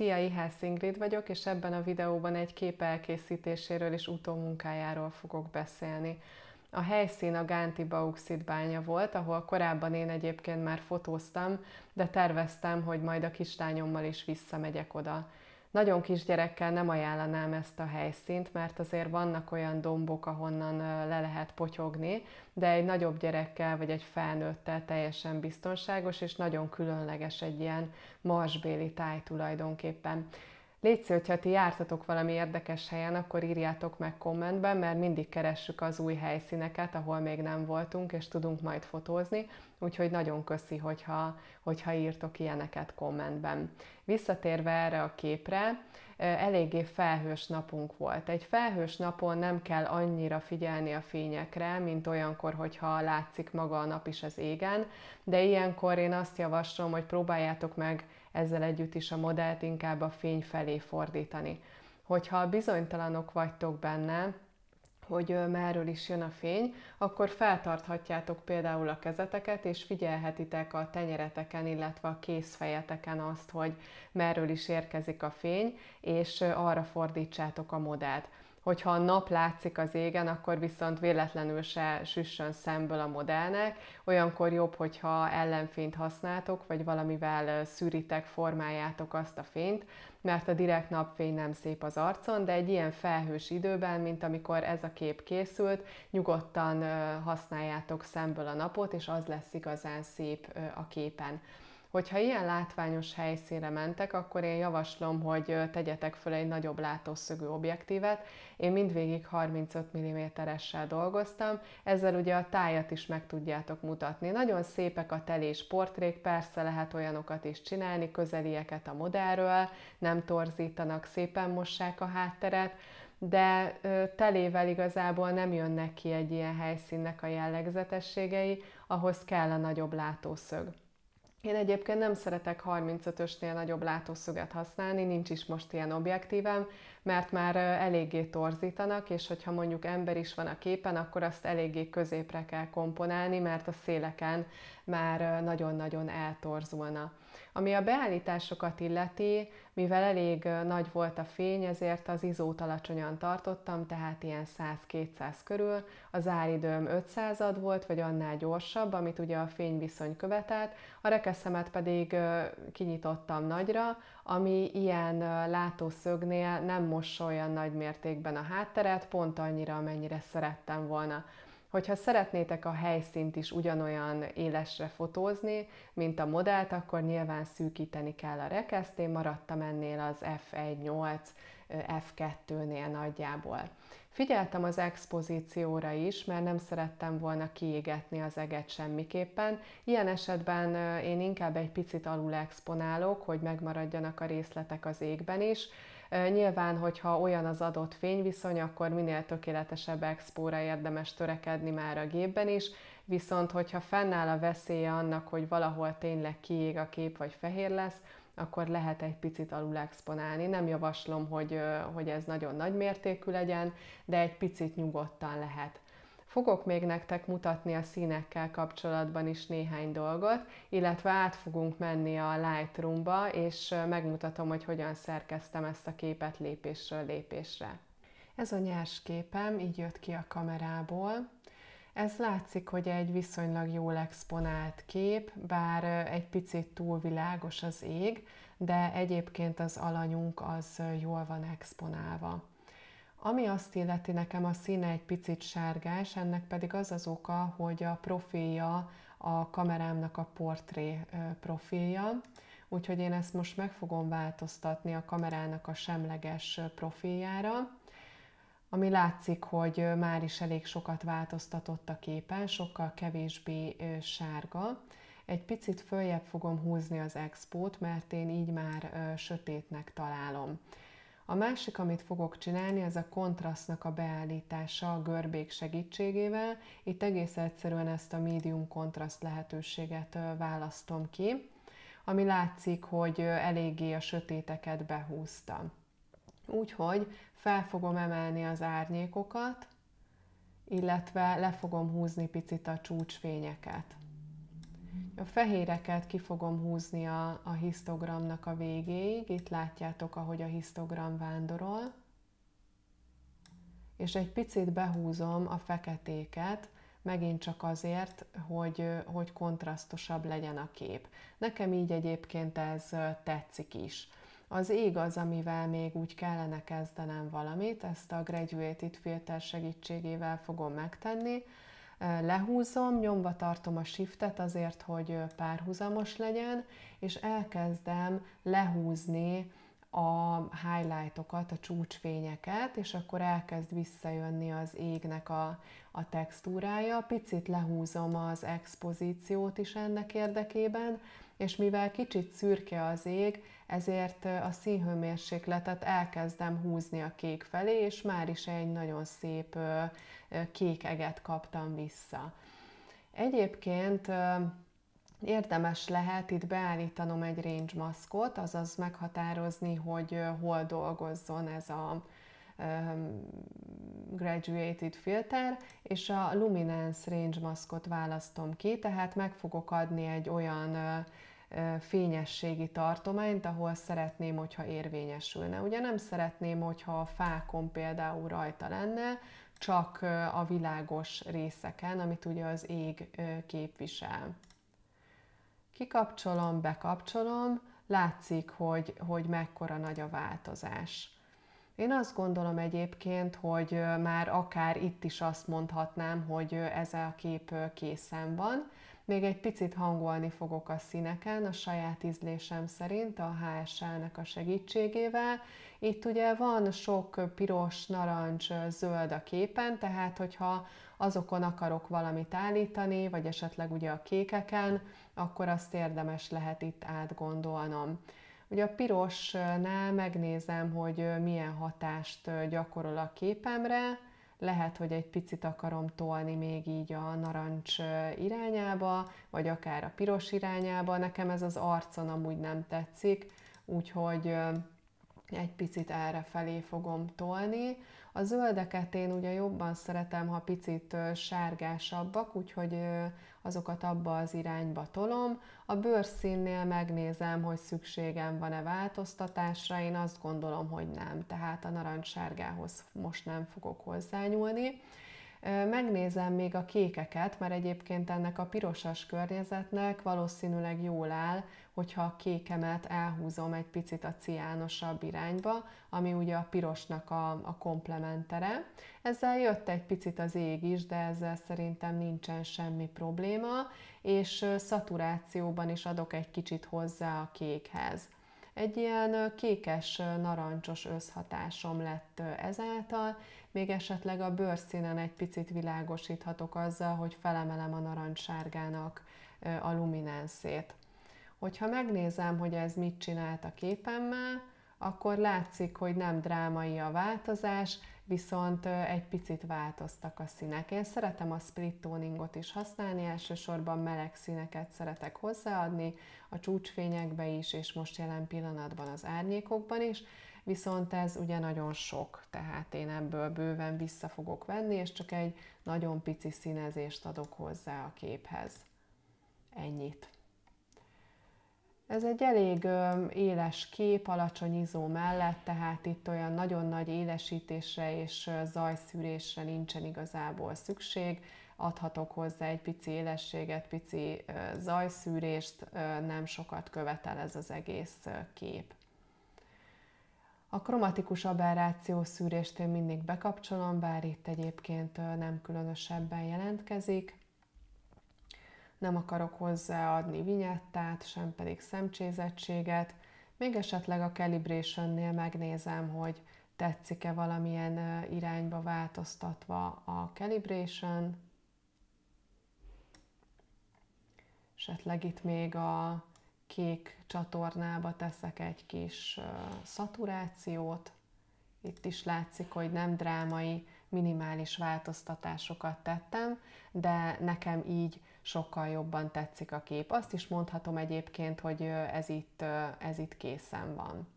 Szia, Ihász Ingrid vagyok, és ebben a videóban egy kép elkészítéséről és utómunkájáról fogok beszélni. A helyszín a Gánti Bauxit bánya volt, ahol korábban én egyébként már fotóztam, de terveztem, hogy majd a kislányommal is visszamegyek oda. Nagyon kisgyerekkel nem ajánlanám ezt a helyszínt, mert azért vannak olyan dombok, ahonnan le lehet potyogni, de egy nagyobb gyerekkel vagy egy felnőttel teljesen biztonságos, és nagyon különleges egy ilyen marsbéli táj tulajdonképpen. Légy szó, hogyha ti jártatok valami érdekes helyen, akkor írjátok meg kommentben, mert mindig keressük az új helyszíneket, ahol még nem voltunk, és tudunk majd fotózni, úgyhogy nagyon köszi, hogyha, hogyha írtok ilyeneket kommentben. Visszatérve erre a képre, eléggé felhős napunk volt. Egy felhős napon nem kell annyira figyelni a fényekre, mint olyankor, hogyha látszik maga a nap is az égen, de ilyenkor én azt javaslom, hogy próbáljátok meg ezzel együtt is a modellt inkább a fény felé fordítani. Hogyha bizonytalanok vagytok benne, hogy merről is jön a fény, akkor feltarthatjátok például a kezeteket, és figyelhetitek a tenyereteken, illetve a kézfejeteken azt, hogy merről is érkezik a fény, és arra fordítsátok a modellt. Hogyha a nap látszik az égen, akkor viszont véletlenül se süssön szemből a modellnek. Olyankor jobb, hogyha ellenfényt használtok, vagy valamivel szűritek, formáljátok azt a fényt, mert a direkt napfény nem szép az arcon, de egy ilyen felhős időben, mint amikor ez a kép készült, nyugodtan használjátok szemből a napot, és az lesz igazán szép a képen. Hogyha ilyen látványos helyszínre mentek, akkor én javaslom, hogy tegyetek föl egy nagyobb látószögű objektívet. Én mindvégig 35 mm-essel dolgoztam, ezzel ugye a tájat is meg tudjátok mutatni. Nagyon szépek a telés portrék, persze lehet olyanokat is csinálni, közelieket a modellről, nem torzítanak, szépen mossák a hátteret, de telével igazából nem jönnek ki egy ilyen helyszínnek a jellegzetességei, ahhoz kell a nagyobb látószög. Én egyébként nem szeretek 35-ösnél nagyobb látószöget használni, nincs is most ilyen objektívem, mert már eléggé torzítanak, és hogyha mondjuk ember is van a képen, akkor azt eléggé középre kell komponálni, mert a széleken már nagyon-nagyon eltorzulna. Ami a beállításokat illeti, mivel elég nagy volt a fény, ezért az izót alacsonyan tartottam, tehát ilyen 100-200 körül. Az áridőm 500 volt, vagy annál gyorsabb, amit ugye a fényviszony követett. A rekeszemet pedig kinyitottam nagyra, ami ilyen látószögnél nem mossa nagy mértékben a hátteret, pont annyira, amennyire szerettem volna. Hogyha szeretnétek a helyszínt is ugyanolyan élesre fotózni, mint a modellt, akkor nyilván szűkíteni kell a rekeszt. Én maradtam ennél az f1.8, f2-nél nagyjából. Figyeltem az expozícióra is, mert nem szerettem volna kiégetni az eget semmiképpen. Ilyen esetben én inkább egy picit alul exponálok, hogy megmaradjanak a részletek az égben is. Nyilván, hogyha olyan az adott fényviszony, akkor minél tökéletesebb expóra érdemes törekedni már a gépben is, viszont hogyha fennáll a veszélye annak, hogy valahol tényleg kiég a kép vagy fehér lesz, akkor lehet egy picit alul exponálni. Nem javaslom, hogy, hogy ez nagyon nagy mértékű legyen, de egy picit nyugodtan lehet. Fogok még nektek mutatni a színekkel kapcsolatban is néhány dolgot, illetve át fogunk menni a Lightroom-ba, és megmutatom, hogy hogyan szerkeztem ezt a képet lépésről lépésre. Ez a nyers képem így jött ki a kamerából. Ez látszik, hogy egy viszonylag jól exponált kép, bár egy picit túl világos az ég, de egyébként az alanyunk az jól van exponálva. Ami azt illeti nekem a színe egy picit sárgás, ennek pedig az az oka, hogy a profilja a kamerámnak a portré profilja, úgyhogy én ezt most meg fogom változtatni a kamerának a semleges profiljára, ami látszik, hogy már is elég sokat változtatott a képen, sokkal kevésbé sárga. Egy picit följebb fogom húzni az expót, mert én így már sötétnek találom. A másik, amit fogok csinálni, ez a kontrasztnak a beállítása a görbék segítségével. Itt egész egyszerűen ezt a medium kontraszt lehetőséget választom ki, ami látszik, hogy eléggé a sötéteket behúztam. Úgyhogy fel fogom emelni az árnyékokat, illetve le fogom húzni picit a csúcsfényeket. A fehéreket ki fogom húzni a, a histogramnak a végéig. Itt látjátok, ahogy a histogram vándorol. És egy picit behúzom a feketéket, megint csak azért, hogy, hogy kontrasztosabb legyen a kép. Nekem így egyébként ez tetszik is. Az ég az, amivel még úgy kellene kezdenem valamit, ezt a Graduated Filter segítségével fogom megtenni. Lehúzom, nyomva tartom a shiftet azért, hogy párhuzamos legyen, és elkezdem lehúzni a highlightokat, a csúcsfényeket, és akkor elkezd visszajönni az égnek a, a textúrája. Picit lehúzom az expozíciót is ennek érdekében, és mivel kicsit szürke az ég, ezért a színhőmérsékletet elkezdem húzni a kék felé, és már is egy nagyon szép kék eget kaptam vissza. Egyébként érdemes lehet itt beállítanom egy range maszkot, azaz meghatározni, hogy hol dolgozzon ez a graduated filter, és a luminance range maszkot választom ki, tehát meg fogok adni egy olyan fényességi tartományt, ahol szeretném, hogyha érvényesülne. Ugye nem szeretném, hogyha a fákon például rajta lenne, csak a világos részeken, amit ugye az ég képvisel. Kikapcsolom, bekapcsolom, látszik, hogy, hogy mekkora nagy a változás. Én azt gondolom egyébként, hogy már akár itt is azt mondhatnám, hogy ez a kép készen van, még egy picit hangolni fogok a színeken a saját ízlésem szerint a HSL-nek a segítségével. Itt ugye van sok piros, narancs, zöld a képen, tehát hogyha azokon akarok valamit állítani, vagy esetleg ugye a kékeken, akkor azt érdemes lehet itt átgondolnom. Ugye a pirosnál megnézem, hogy milyen hatást gyakorol a képemre, lehet, hogy egy picit akarom tolni még így a narancs irányába, vagy akár a piros irányába. Nekem ez az arcon amúgy nem tetszik, úgyhogy egy picit erre felé fogom tolni. A zöldeket én ugye jobban szeretem, ha picit sárgásabbak, úgyhogy azokat abba az irányba tolom. A bőrszínnél megnézem, hogy szükségem van-e változtatásra, én azt gondolom, hogy nem, tehát a narancssárgához most nem fogok hozzányúlni. Megnézem még a kékeket, mert egyébként ennek a pirosas környezetnek valószínűleg jól áll, hogyha a kékemet elhúzom egy picit a ciánosabb irányba, ami ugye a pirosnak a, a komplementere. Ezzel jött egy picit az ég is, de ezzel szerintem nincsen semmi probléma, és szaturációban is adok egy kicsit hozzá a kékhez. Egy ilyen kékes, narancsos összhatásom lett ezáltal, még esetleg a bőrszínen egy picit világosíthatok azzal, hogy felemelem a narancssárgának a luminánszét. Hogyha megnézem, hogy ez mit csinált a képemmel, akkor látszik, hogy nem drámai a változás, viszont egy picit változtak a színek. Én szeretem a split toningot is használni, elsősorban meleg színeket szeretek hozzáadni, a csúcsfényekbe is, és most jelen pillanatban az árnyékokban is, viszont ez ugye nagyon sok, tehát én ebből bőven vissza fogok venni, és csak egy nagyon pici színezést adok hozzá a képhez. Ennyit. Ez egy elég éles kép, alacsony izó mellett, tehát itt olyan nagyon nagy élesítésre és zajszűrésre nincsen igazából szükség. Adhatok hozzá egy pici élességet, pici zajszűrést, nem sokat követel ez az egész kép. A kromatikus aberráció szűrést én mindig bekapcsolom, bár itt egyébként nem különösebben jelentkezik nem akarok hozzáadni vinyettát, sem pedig szemcsézettséget. Még esetleg a calibration megnézem, hogy tetszik-e valamilyen irányba változtatva a calibration. Esetleg itt még a kék csatornába teszek egy kis szaturációt. Itt is látszik, hogy nem drámai, minimális változtatásokat tettem, de nekem így sokkal jobban tetszik a kép. Azt is mondhatom egyébként, hogy ez itt, ez itt készen van.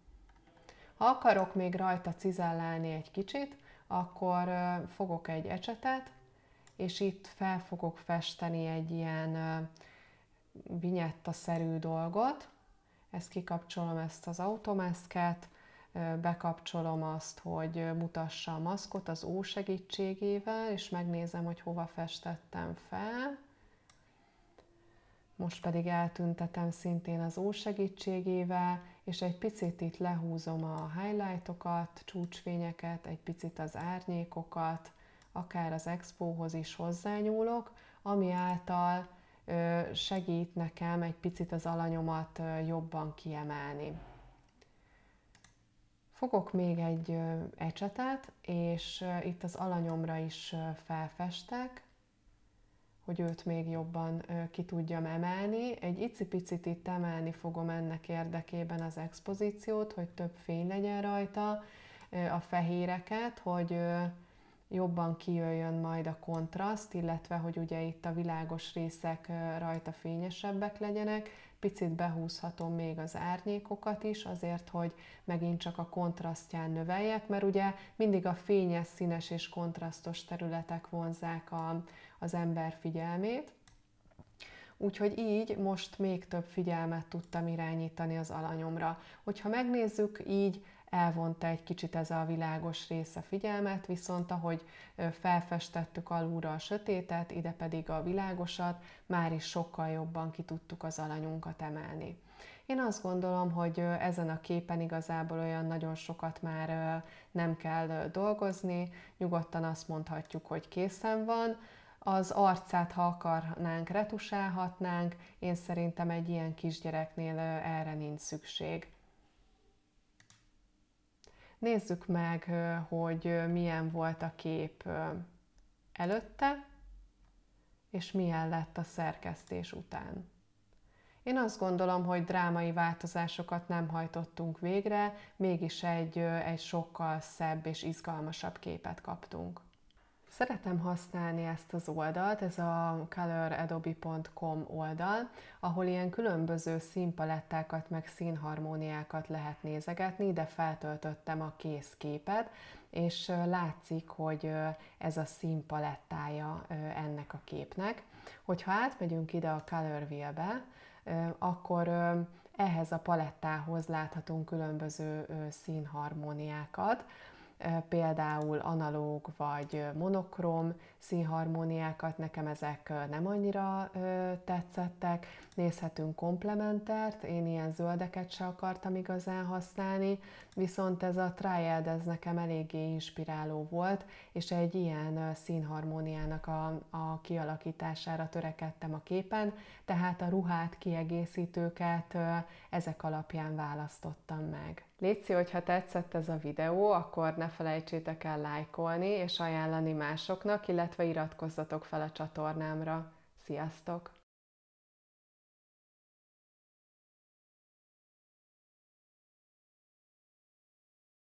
Ha akarok még rajta cizellálni egy kicsit, akkor fogok egy ecsetet, és itt fel fogok festeni egy ilyen vinyetta-szerű dolgot. Ezt kikapcsolom, ezt az automaszket, bekapcsolom azt, hogy mutassa a maszkot az ó segítségével, és megnézem, hogy hova festettem fel. Most pedig eltüntetem szintén az ó segítségével, és egy picit itt lehúzom a highlightokat, csúcsfényeket, egy picit az árnyékokat, akár az expóhoz is hozzányúlok, ami által segít nekem egy picit az alanyomat jobban kiemelni. Fogok még egy ecsetet, és itt az alanyomra is felfestek, hogy őt még jobban ki tudjam emelni. Egy icipicit itt emelni fogom ennek érdekében az expozíciót, hogy több fény legyen rajta, a fehéreket, hogy jobban kijöjjön majd a kontraszt, illetve hogy ugye itt a világos részek rajta fényesebbek legyenek. Picit behúzhatom még az árnyékokat is, azért, hogy megint csak a kontrasztján növeljek, mert ugye mindig a fényes, színes és kontrasztos területek vonzák a, az ember figyelmét. Úgyhogy így most még több figyelmet tudtam irányítani az alanyomra. Hogyha megnézzük, így elvonta egy kicsit ez a világos rész a figyelmet, viszont ahogy felfestettük alulra a sötétet, ide pedig a világosat, már is sokkal jobban ki tudtuk az alanyunkat emelni. Én azt gondolom, hogy ezen a képen igazából olyan nagyon sokat már nem kell dolgozni, nyugodtan azt mondhatjuk, hogy készen van. Az arcát, ha akarnánk, retusálhatnánk, én szerintem egy ilyen kisgyereknél erre nincs szükség. Nézzük meg, hogy milyen volt a kép előtte, és milyen lett a szerkesztés után. Én azt gondolom, hogy drámai változásokat nem hajtottunk végre, mégis egy, egy sokkal szebb és izgalmasabb képet kaptunk. Szeretem használni ezt az oldalt, ez a coloradobe.com oldal, ahol ilyen különböző színpalettákat meg színharmóniákat lehet nézegetni, de feltöltöttem a kész képet, és látszik, hogy ez a színpalettája ennek a képnek. Hogyha átmegyünk ide a Color Wheel-be, akkor ehhez a palettához láthatunk különböző színharmóniákat, például analóg vagy monokrom színharmóniákat, nekem ezek nem annyira tetszettek. Nézhetünk komplementert, én ilyen zöldeket se akartam igazán használni, viszont ez a triad ez nekem eléggé inspiráló volt, és egy ilyen színharmóniának a, a kialakítására törekedtem a képen, tehát a ruhát, kiegészítőket ezek alapján választottam meg. Léci, hogyha tetszett ez a videó, akkor ne felejtsétek el lájkolni és ajánlani másoknak, illetve iratkozzatok fel a csatornámra. Sziasztok!